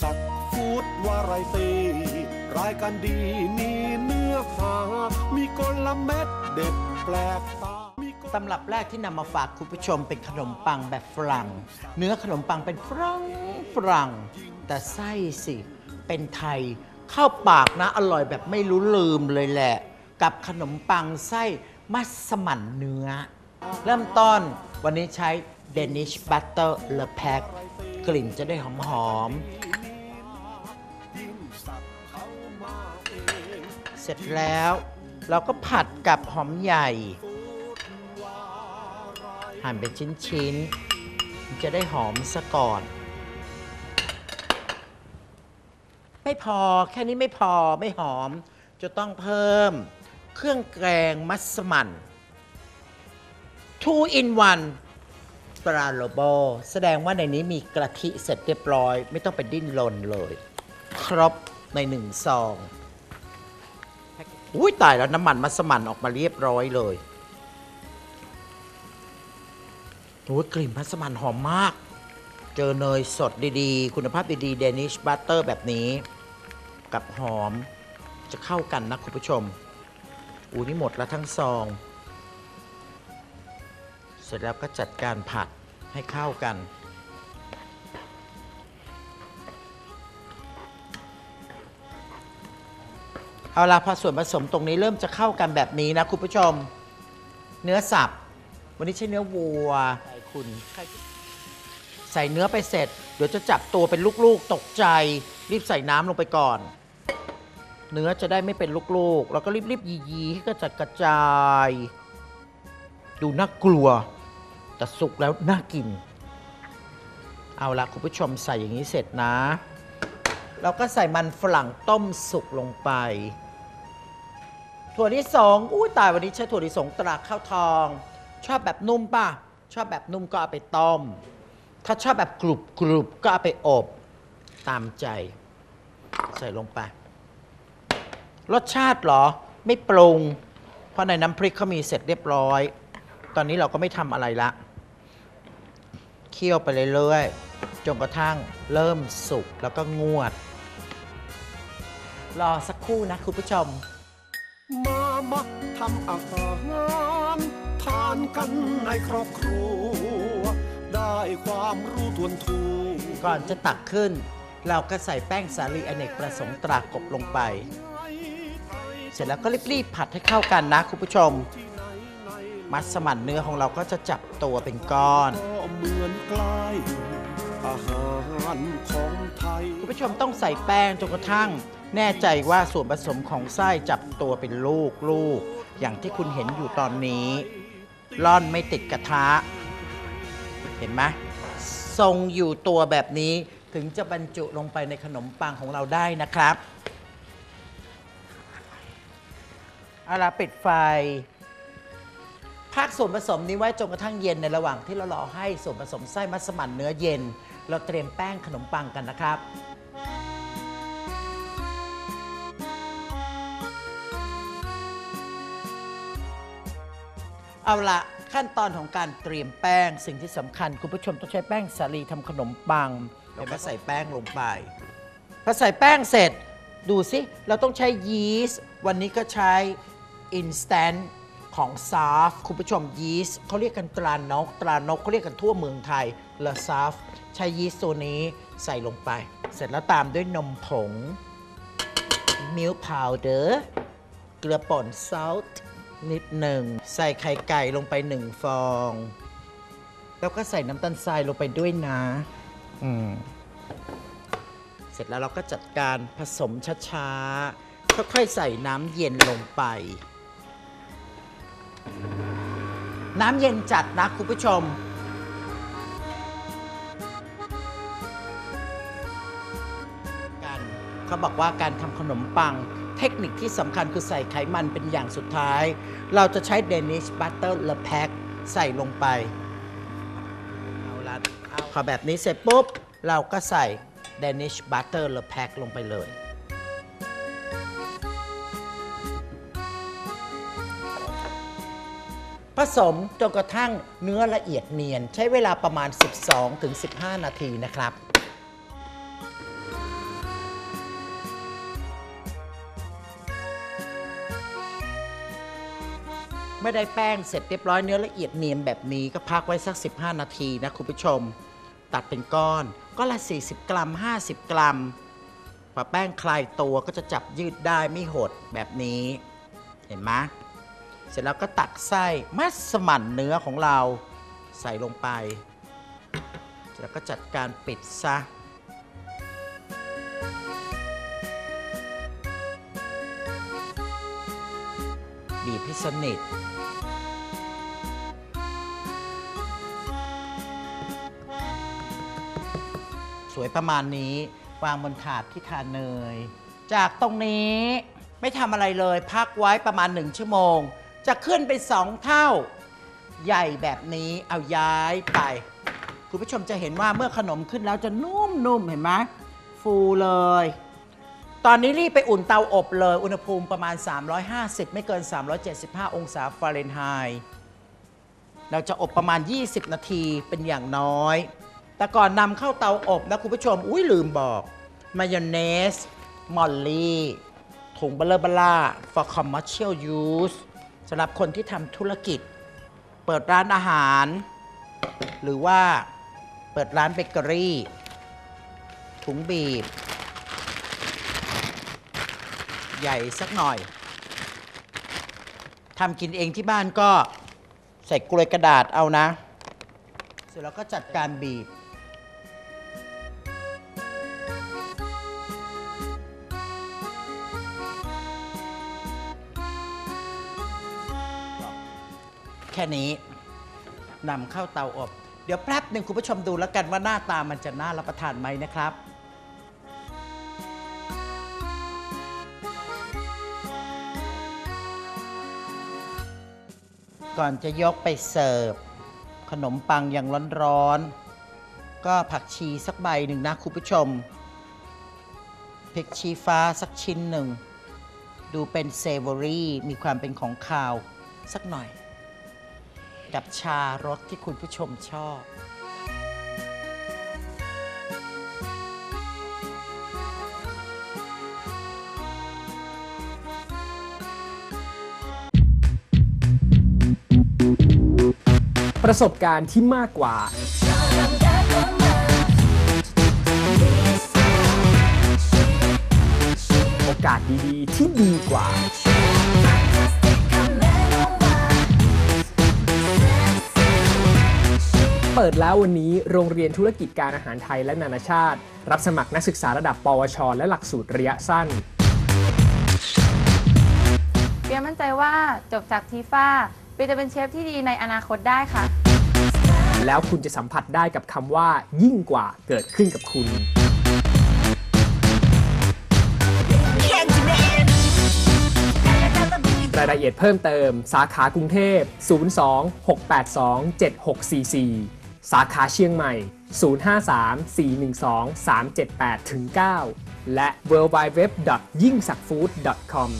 ศักดิ์ฟูดวาไรตีรายการดีมีเนื้อหา มีกลเม็ดเด็ดแปลกตาตำรับแรกที่นำมาฝากคุณผู้ชมเป็นขนมปังแบบฝรั่ง เนื้อขนมปังเป็นฝรั่งฝรั่ง แต่ไส้สิเป็นไทยเข้าปากนะอร่อยแบบไม่รู้ลืมเลยแหละ กับขนมปังไส้มัสมั่นเนื้อ เริ่มต้นวันนี้ใช้ Danish Butter Le Pack กลิ่นจะได้หอมๆเสร็จแล้ว เราก็ผัดกับหอมใหญ่ หั่นเป็นชิ้นๆ จะได้หอมซะก่อน ไม่พอแค่นี้ไม่พอไม่หอม จะต้องเพิ่มเครื่องแกงมัสมั่น two in one ปลาโลโบแสดงว่าในนี้มีกะทิเสร็จเรียบร้อย ไม่ต้องไปดิ้นรนเลย ครบในหนึ่งซองอุ้ยตายแล้วน้ำมันมัสมั่นออกมาเรียบร้อยเลยโอ้ยกลิ่นมัสมั่นหอมมาก เจอเนยสดดีๆ คุณภาพดีๆเดนิชบัตเตอร์แบบนี้ กับหอมจะเข้ากันนะคุณผู้ชมอู้นี่หมดแล้วทั้งซอง สร็จแล้วก็จัดการผัดให้เข้ากัน เอาละพอส่วนผสมตรงนี้เริ่มจะเข้ากันแบบนี้นะคุณผู้ชม เนื้อสับ วันนี้ใช้เนื้อวัวใส่คุณ ใส่เนื้อไปเสร็จ เดี๋ยวจะจับตัวเป็นลูกๆ ตกใจ รีบใส่น้ำลงไปก่อน เนื้อจะได้ไม่เป็นลูกๆ แล้วก็รีบๆยีๆให้กระจัดกระจาย ดูน่ากลัว แต่สุกแล้วน่ากิน เอาละคุณผู้ชมใส่อย่างนี้เสร็จนะเราก็ใส่มันฝรั่งต้มสุกลงไป ถั่วลิสงอุ้ยตายวันนี้ใช้ถั่วลิสงตราข้าวทอง ชอบแบบนุ่มป่ะ ชอบแบบนุ่มก็เอาไปต้ม ถ้าชอบแบบกรุบกรุบก็เอาไปอบ ตามใจ ใส่ลงไป รสชาติเหรอ ไม่ปรุง เพราะในน้ำพริกเขามีเสร็จเรียบร้อย ตอนนี้เราก็ไม่ทำอะไรละ คี่ยวไปเรื่อยๆ จนกระทั่งเริ่มสุกแล้วก็งวด รอสักครู่นะคุณผู้ชม มามาทำอาหารทานกันในครอบครัว ได้ความรู้ทวนทูนก่อนจะตักขึ้น เราก็ใส่แป้งสาลีอเนกประสงค์ตรากบลงไป เสร็จแล้วก็รีบๆผัดให้เข้ากันนะคุณผู้ชม มัสมั่นเนื้อของเราก็จะจับตัวเป็นก้อนก็เหมือนใกล้อาหารของไทยคุณผู้ชมต้องใส่แป้งจนกระทั่ง แน่ใจว่าส่วนผสมของไส้จับตัวเป็นลูกลูก อย่างที่คุณเห็นอยู่ตอนนี้ ร่อนไม่ติดกระทะ เห็นไหมทรงอยู่ตัวแบบนี้ถึงจะบรรจุลงไปในขนมปังของเราได้นะครับเอาละปิดไฟ พักส่วนผสมนี้ไว้จนกระทั่งเย็นในระหว่างที่เรารอให้ส่วนผสมไส้มัสมั่นเนื้อเย็น เราเตรียมแป้งขนมปังกันนะครับเอาละขั้นตอนของการเตรียมแป้งสิ่งที่สำคัญ คุณผู้ชมต้องใช้แป้งสาลีทำขนมปังแล้วก็ใส่แป้งลงไปพอใส่แป้งเสร็จ ดูสิ เราต้องใช้ยีสต์วันนี้ก็ใช้ Instant ของซาฟคุณผู้ชมยีสต์เขาเรียกกันตรานกตรานกเขาเรียกกันทั่วเมืองไทยLesaffre ใช้ยีสต์ตัวนี้ใส่ลงไป เสร็จแล้วตามด้วยนมผง milk powder เกลือป่น salt นิดหนึ่ง ใส่ไข่ไก่ลงไปหนึ่งฟอง แล้วก็ใส่น้ำตาลทรายลงไปด้วยนะ อืม เสร็จแล้วเราก็จัดการผสมช้าๆ ค่อยๆ ใส่น้ำเย็นลงไป น้ำเย็นจัดนะคุณผู้ชมกันเขาบอกว่าการทำขนมปัง เทคนิคที่สำคัญคือใส่ไขมันเป็นอย่างสุดท้าย เราจะใช้ Danish butter Lurpak ใส่ลงไป เอาละเอาพอแบบนี้เสร็จปุ๊บ เราก็ใส่ Danish butter Lurpak ลงไปเลย ผสมจนกระทั่งเนื้อละเอียดเนียน ใช้เวลาประมาณ 12-15 นาทีนะครับเมื่อได้แป้งเสร็จเรียบร้อยเนื้อละเอียดเนียนแบบนี้ก็พักไว้สัก 15 นาทีนะคุณผู้ชม ตัดเป็นก้อนก้อนละ 40 กรัม 50 กรัมพอแป้งคลายตัวก็จะจับยืดได้ไม่หดแบบนี้ เห็นไหม เสร็จแล้วก็ตักไส้มัสมั่นเนื้อของเราใส่ลงไปเสร็จแล้วก็จัดการปิดซะ บีบให้สนิทสวยประมาณนี้ วางบนถาดที่ทานเนย จากตรงนี้ไม่ทำอะไรเลย พักไว้ประมาณหนึ่งชั่วโมง จะขึ้นไปสองเท่า ใหญ่แบบนี้เอาย้ายไป คุณผู้ชมจะเห็นว่าเมื่อขนมขึ้นแล้วจะนุ่มๆเห็นไหมฟูเลย ตอนนี้รีบไปอุ่นเตาอบเลย อุณหภูมิประมาณ 350 ไม่เกิน 375 องศาฟาเรนไฮต์เราจะอบประมาณ 20 นาทีเป็นอย่างน้อย แต่ก่อนนำเข้าเตาอบนะคุณผู้ชม อุ้ยลืมบอกมายองเนสมอลลี่ถุงเบ้อเร่อเบ้อร่า for commercial use สำหรับคนที่ทำธุรกิจ เปิดร้านอาหาร หรือว่าเปิดร้านเบเกอรี่ ถุงบีบ ใหญ่สักหน่อยทำกินเองที่บ้านก็ใส่กลวยกระดาษเอานะ เสร็จแล้วก็จัดการบีบ แค่นี้นำเข้าเตาอบ เดี๋ยวแป๊บหนึ่งคุณผู้ชมดูแล้วกันว่าหน้าตามันจะน่ารับประทานไหมนะครับก่อนจะยกไปเสิร์ฟ ขนมปังอย่างร้อนๆ ก็ผักชีสักใบหนึ่งนะคุณผู้ชมพริกชี้ฟ้าสักชิ้นหนึ่ง ดูเป็น savory มีความเป็นของคาวสักหน่อย กับชารสที่คุณผู้ชมชอบ ประสบการณ์ที่มากกว่า โอกาสดีๆ ที่ดีกว่า เปิดแล้ววันนี้โรงเรียนธุรกิจการอาหารไทยและนานาชาติ รับสมัครนักศึกษาระดับ ปวช และหลักสูตรระยะสั้น เปียมั่นใจว่าจบจากทีฟ้าเปียจะเป็นเชฟที่ดีในอนาคตได้ค่ะ แล้วคุณจะสัมผัสได้กับคำว่า ยิ่งกว่าเกิดขึ้นกับคุณ รายละเอียดเพิ่มเติม สาขากรุงเทพ 02-682-7644 สาขาเชียงใหม่ 053-412-378-9 และ w w w y i n g s a k f o o d c o m